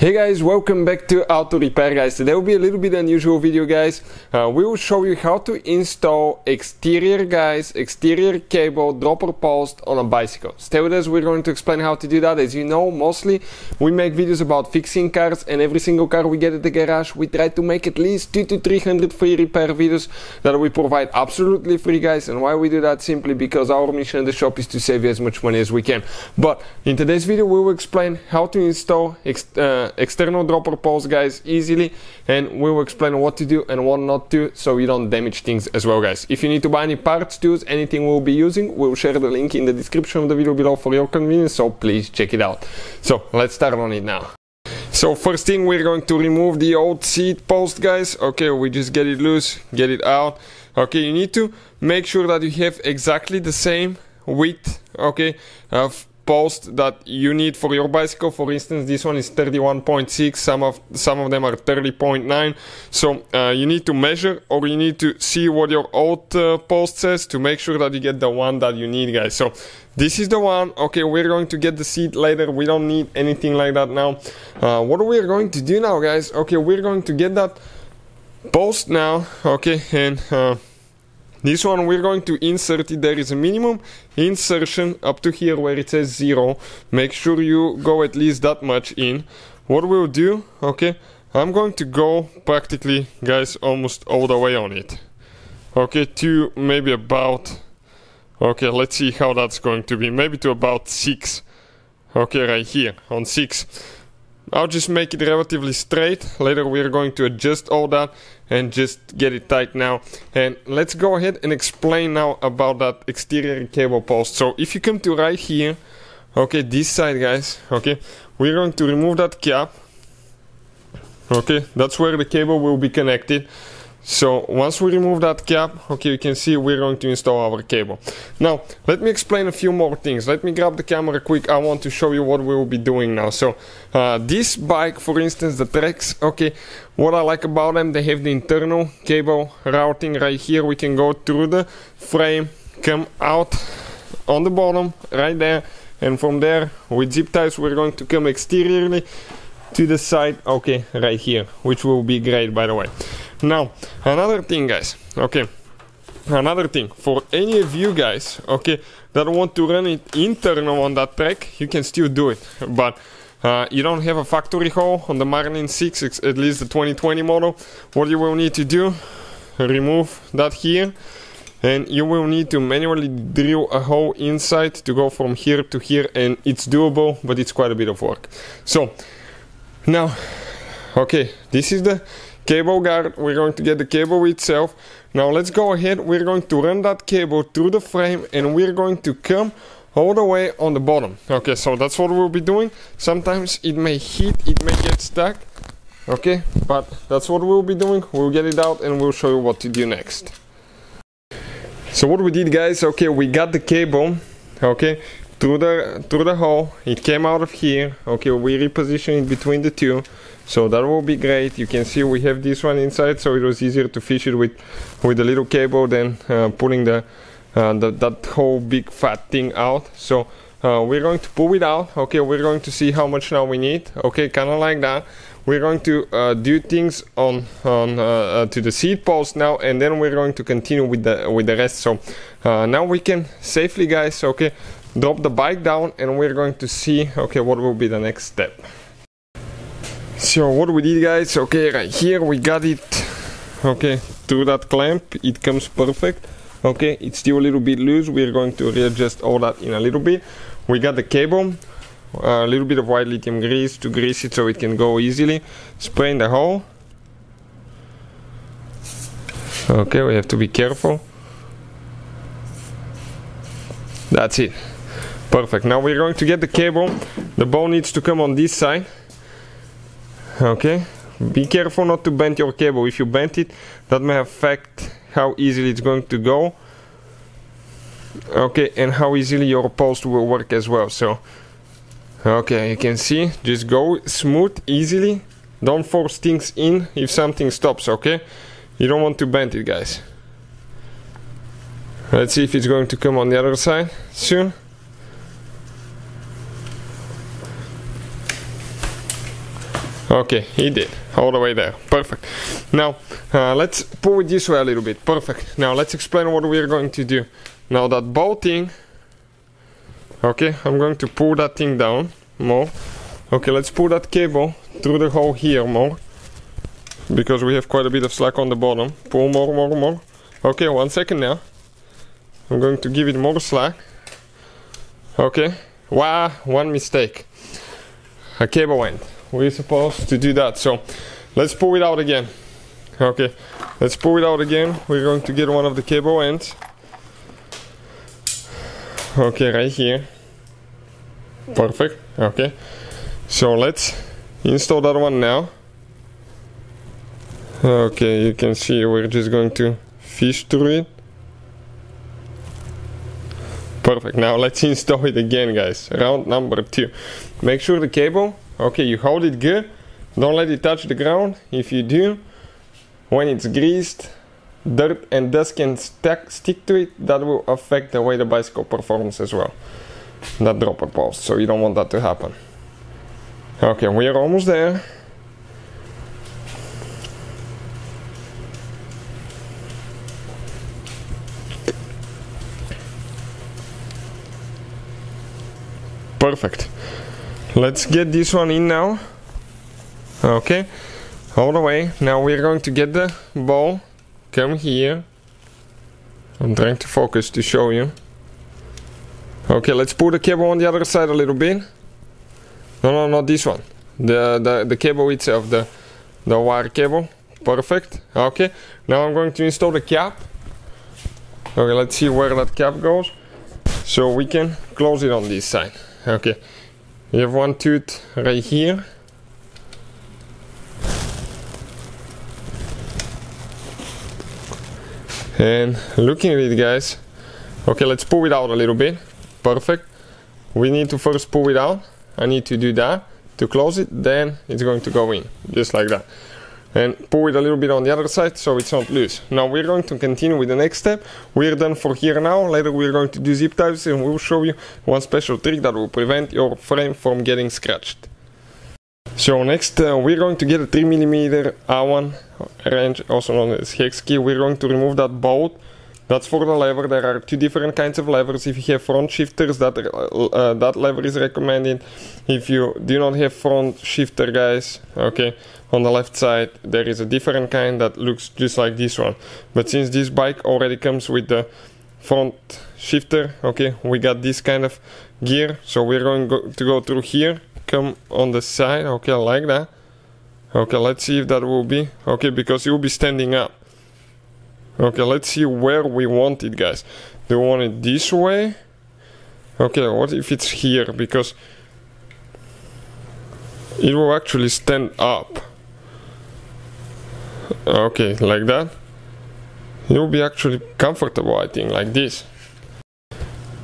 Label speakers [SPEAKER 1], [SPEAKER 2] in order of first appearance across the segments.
[SPEAKER 1] Hey guys, welcome back to Auto Repair guys. Today will be a little bit unusual video guys. Uh, we will show you how to install exterior guys, exterior cable dropper post on a bicycle. Stay with us, we're going to explain how to do that. As you know, mostly we make videos about fixing cars and every single car we get at the garage, we try to make at least 2 to 300 free repair videos that we provide absolutely free guys. And why we do that? Simply because our mission in the shop is to save you as much money as we can. But in today's video we will explain how to install external dropper poles guys easily and we will explain what to do and what not to so you don't damage things as well guys. If you need to buy any parts, tools, anything we'll be using, we'll share the link in the description of the video below for your convenience so please check it out. So let's start on it now. So first thing we're going to remove the old seat post guys. Okay, we just get it loose, get it out. Okay, you need to make sure that you have exactly the same width, okay, of post that you need for your bicycle. For instance, this one is 31.6, some of some of them are 30.9. So uh, you need to measure or you need to see what your old uh, post says to make sure that you get the one that you need, guys. So this is the one. Okay, we're going to get the seat later. We don't need anything like that now. Uh, what we are going to do now, guys? Okay, we're going to get that post now. Okay, and uh, this one we're going to insert it. There is a minimum insertion up to here where it says zero. Make sure you go at least that much in. What we'll do, okay, I'm going to go practically, guys, almost all the way on it. Okay, to maybe about, okay, let's see how that's going to be. Maybe to about six. Okay, right here on six. I'll just make it relatively straight. Later we're going to adjust all that and just get it tight now. And let's go ahead and explain now about that exterior cable post. So if you come to right here, okay, this side guys, okay, we're going to remove that cap. Okay, that's where the cable will be connected. So once we remove that cap, okay, you can see we're going to install our cable. Now, let me explain a few more things. Let me grab the camera quick. I want to show you what we will be doing now. So uh, this bike, for instance, the Treks, okay, what I like about them, they have the internal cable routing right here. We can go through the frame, come out on the bottom, right there. And from there, with zip ties, we're going to come exteriorly to the side, okay, right here, which will be great, by the way. Now, another thing, guys, okay, another thing for any of you guys, okay, that want to run it internal on that track, you can still do it, but uh, you don't have a factory hole on the Marlin 6, at least the 2020 model. What you will need to do, remove that here, and you will need to manually drill a hole inside to go from here to here, and it's doable, but it's quite a bit of work. So, now, okay, this is the cable guard we're going to get the cable itself. Now let's go ahead. We're going to run that cable through the frame and we're going to come all the way on the bottom. Okay so that's what we'll be doing. Sometimes it may hit it may get stuck. Okay but that's what we'll be doing. We'll get it out and we'll show you what to do next. So what we did guys okay we got the cable okay through the through the hole. It came out of here. Okay we reposition it between the two so that will be great. You can see we have this one inside so it was easier to fish it with with a little cable than uh, pulling the, uh, the, that whole big fat thing out. So uh, we're going to pull it out. Okay we're going to see how much now we need. Okay kind of like that. We're going to uh, do things on on uh, uh, to the seat post now and then we're going to continue with the with the rest. So now we can safely guys okay drop the bike down and we're going to see okay what will be the next step so what we did guys? Okay right here we got it. Okay through that clamp it comes perfect. Okay it's still a little bit loose. We're going to readjust all that in a little bit. We got the cable a little bit of white lithium grease to grease it so it can go easily. Spray in the hole. Okay we have to be careful. That's it. Perfect. Now we're going to get the cable. The ball needs to come on this side okay. Be careful not to bend your cable. If you bend it that may affect how easily it's going to go. Okay and how easily your post will work as well. So okay you can see. Just go smooth easily. Don't force things in if something stops okay? You don't want to bend it guys. Let's see if it's going to come on the other side soon Okay, he did. All the way there. Perfect. Now, uh, let's pull it this way a little bit. Perfect. Now, let's explain what we are going to do. Now, that bolting... Okay, I'm going to pull that thing down more. Okay, let's pull that cable through the hole here more. Because we have quite a bit of slack on the bottom. Pull more, more, more. Okay, one second now. I'm going to give it more slack. Okay. Wow, one mistake. A cable went we're supposed to do that? So let's pull it out again. Okay let's pull it out again. We're going to get one of the cable ends. Okay right here. Perfect. Okay. So let's install that one now. Okay you can see we're just going to fish through it. Perfect. Now let's install it again guys. Round number two. Make sure the cable okay you hold it good. Don't let it touch the ground. If you do when it's greased dirt and dust can stack, stick to it. That will affect the way the bicycle performs as well. That dropper post so you don't want that to happen. Okay we are almost there. Perfect let's get this one in now. Okay. All the way now we're going to get the ball. Come here. I'm trying to focus to show you. Okay let's put the cable on the other side a little bit. No no not this one. The the, the cable itself the the wire cable. Perfect. Okay. Now I'm going to install the cap. Okay let's see where that cap goes. So we can close it on this side. Okay you have one tooth right here. And looking at it guys okay let's pull it out a little bit. Perfect. We need to first pull it out. I need to do that to close it. Then it's going to go in just like that and pull it a little bit on the other side so it's not loose. Now we're going to continue with the next step. We're done for here now. Later we're going to do zip ties and we'll show you one special trick that will prevent your frame from getting scratched. So next uh, we're going to get a 3mm Allen wrench, also known as hex key. We're going to remove that bolt that's for the lever. There are two different kinds of levers. If you have front shifters, that uh, that lever is recommended. If you do not have front shifter, guys, okay, on the left side there is a different kind that looks just like this one. But since this bike already comes with the front shifter, okay, we got this kind of gear. So we're going go to go through here, come on the side, okay, like that. Okay, let's see if that will be okay because you'll be standing up. Okay, let's see where we want it, guys. Do we want it this way? Okay, what if it's here? Because it will actually stand up. Okay, like that. It will be actually comfortable, I think, like this.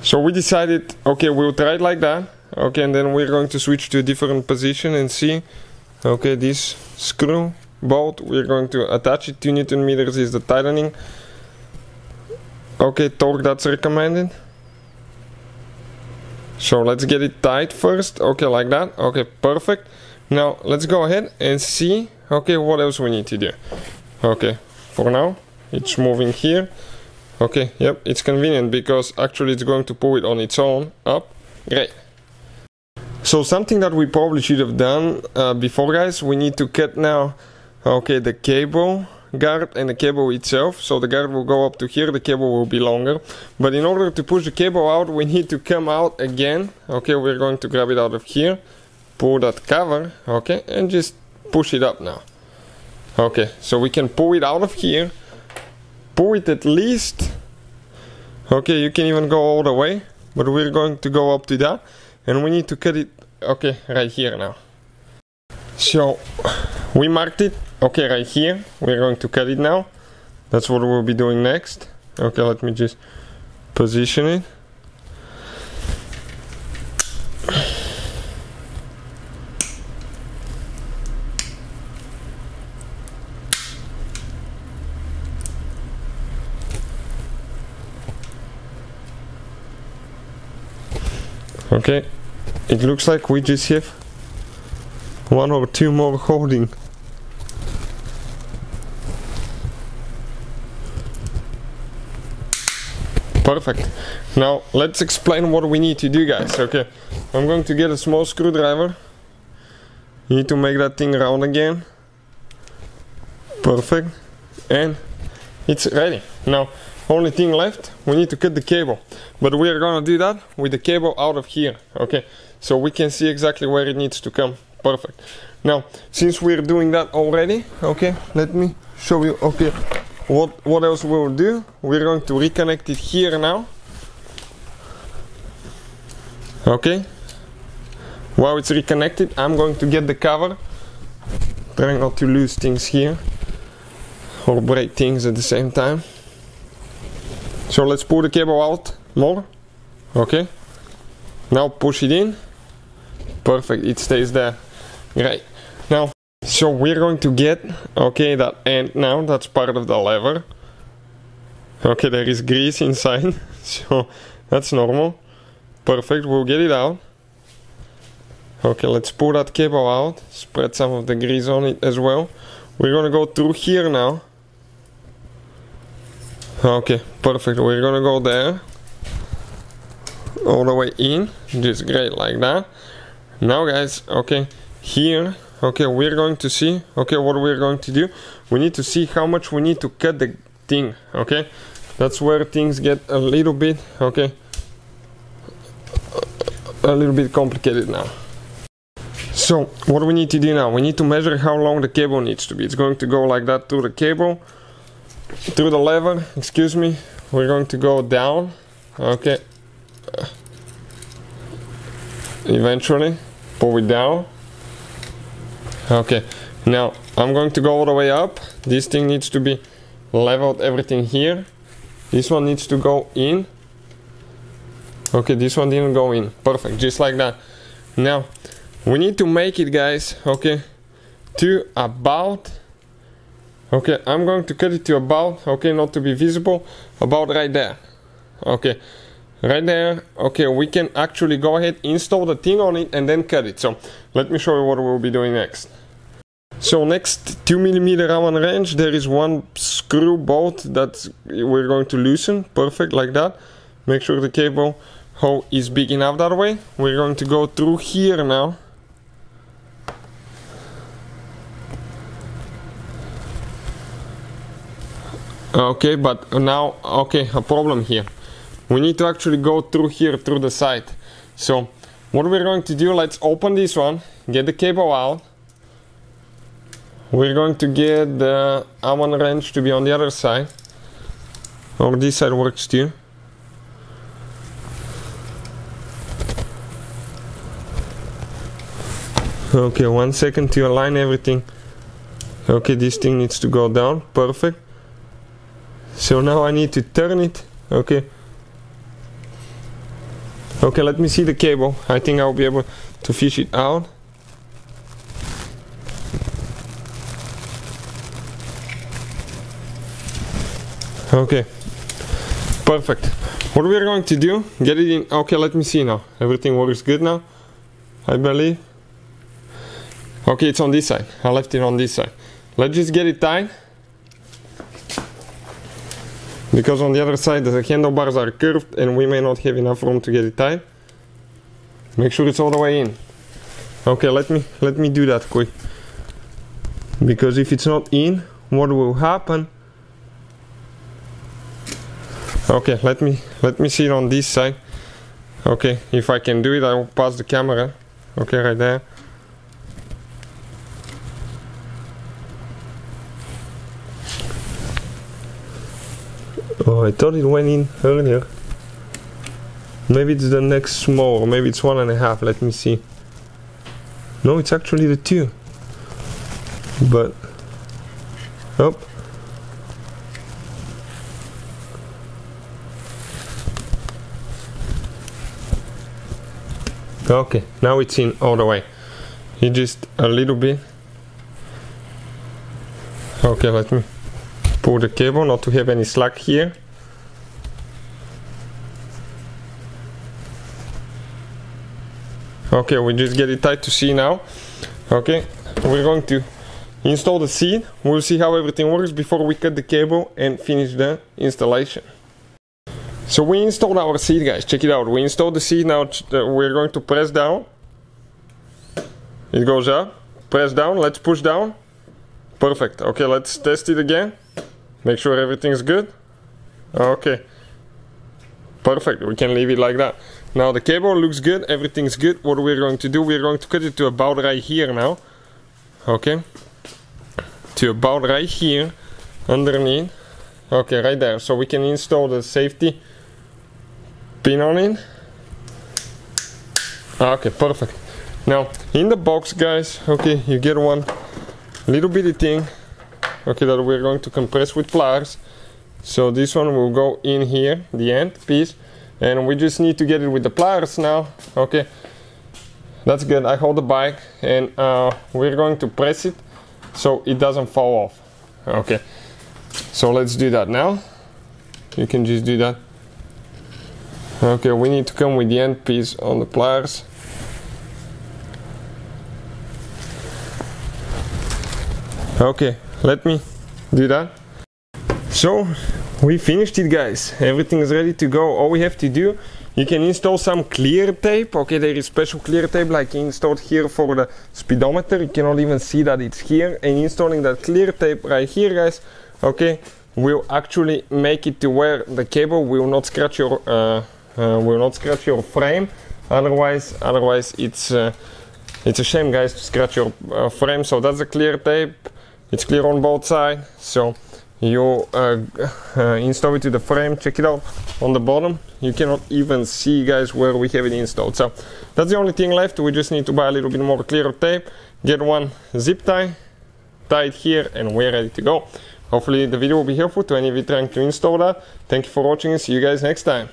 [SPEAKER 1] So we decided, okay, we'll try it like that. Okay, and then we're going to switch to a different position and see. Okay, this screw bolt we're going to attach it 2 newton meters is the tightening. Okay torque that's recommended. So let's get it tight first. Okay like that. Okay perfect. Now let's go ahead and see okay what else we need to do. Okay for now it's moving here. Okay yep it's convenient because actually it's going to pull it on its own. Up great. So something that we probably should have done uh, before guys we need to cut now okay the cable guard and the cable itself. So the guard will go up to here the cable will be longer. But in order to push the cable out we need to come out again. Okay we're going to grab it out of here. Pull that cover okay and just push it up now. Okay so we can pull it out of here. Pull it at least. Okay you can even go all the way but we're going to go up to that. And we need to cut it okay right here now. So we marked it okay right here. We're going to cut it now. That's what we'll be doing next. Okay let me just position it. Okay. It looks like we just have one or two more holding perfect. Now let's explain what we need to do guys okay? I'm going to get a small screwdriver. You need to make that thing round again. Perfect. And it's ready. Now only thing left we need to cut the cable. But we are gonna do that with the cable out of here okay? So we can see exactly where it needs to come. Perfect. Now since we're doing that already okay let me show you okay what what else we'll do? We're going to reconnect it here now. Okay. While it's reconnected I'm going to get the cover. Trying not to lose things here. Or break things at the same time. So let's pull the cable out more. Okay. Now push it in. Perfect. It stays there. Great. Now so we're going to get okay that end now that's part of the lever. Okay there is grease inside so that's normal. Perfect we'll get it out. Okay let's pull that cable out spread some of the grease on it as well. We're gonna go through here now. Okay perfect we're gonna go there. All the way in just great like that. Now guys okay here okay we're going to see okay what we're going to do. We need to see how much we need to cut the thing okay? That's where things get a little bit okay? A little bit complicated now. So what we need to do now we need to measure how long the cable needs to be. It's going to go like that through the cable through the lever excuse me. We're going to go down okay. Eventually pull it down okay now I'm going to go all the way up. This thing needs to be leveled everything here. This one needs to go in. Okay this one didn't go in. Perfect just like that. Now we need to make it guys okay to about okay I'm going to cut it to about okay not to be visible about right there. Okay right there. Okay we can actually go ahead install the thing on it and then cut it. So let me show you what we'll be doing next. So next 2 millimeter Allen wrench there is one screw bolt that we're going to loosen. Perfect like that. Make sure the cable hole is big enough that way. We're going to go through here now. Okay but now okay a problem here we need to actually go through here through the side so what we're going to do let's open this one get the cable out. We're going to get the Allen wrench to be on the other side. Or this side works too. Okay one second to align everything. Okay this thing needs to go down. Perfect. So now I need to turn it. Okay okay let me see the cable. I think I'll be able to fish it out. Okay. Perfect. What we're going to do get it in. Okay let me see now. Everything works good now I believe. Okay it's on this side. I left it on this side. Let's just get it tight because on the other side the handlebars are curved and we may not have enough room to get it tight. Make sure it's all the way in. Okay let me let me do that quick. Because if it's not in what will happen? Okay let me let me see it on this side. Okay if I can do it I will pass the camera. Okay right there Oh, I thought it went in earlier. Maybe it's the next small, maybe it's one and a half. Let me see. No, it's actually the two. But, oh. Okay, now it's in all the way. You just a little bit. Okay, let me pull the cable not to have any slack here okay we just get it tight to see now Okay, we're going to install the seat. We'll see how everything works before we cut the cable and finish the installation. So we installed our seat guys, check it out. We installed the seat now, uh, we're going to press down. It goes up, press down, let's push down. Perfect, okay let's test it again. Make sure everything's good. Okay, perfect, we can leave it like that. Now the cable looks good, everything's good. What we're going to do, we're going to cut it to about right here now. Okay. To about right here, underneath. Okay, right there. So we can install the safety pin on it. Ah, okay, perfect. Now, in the box, guys, okay, you get one little bitty thing, okay, that we're going to compress with pliers. So this one will go in here, the end piece and we just need to get it with the pliers now okay? That's good. I hold the bike and uh, we're going to press it so it doesn't fall off okay? So let's do that now. You can just do that. Okay we need to come with the end piece on the pliers. Okay let me do that. So we finished it guys. Everything is ready to go. All we have to do you can install some clear tape. Okay there is special clear tape like installed here for the speedometer. You cannot even see that it's here. And installing that clear tape right here guys okay will actually make it to where the cable will not scratch your uh, uh, will not scratch your frame. Otherwise otherwise it's uh, it's a shame guys to scratch your uh, frame. So that's a clear tape. It's clear on both sides. So you uh, uh, install it to the frame check it out on the bottom. You cannot even see guys where we have it installed. So that's the only thing left. We just need to buy a little bit more clear tape get one zip tie tie it here and we're ready to go. Hopefully the video will be helpful to any of you trying to install that. Thank you for watching and see you guys next time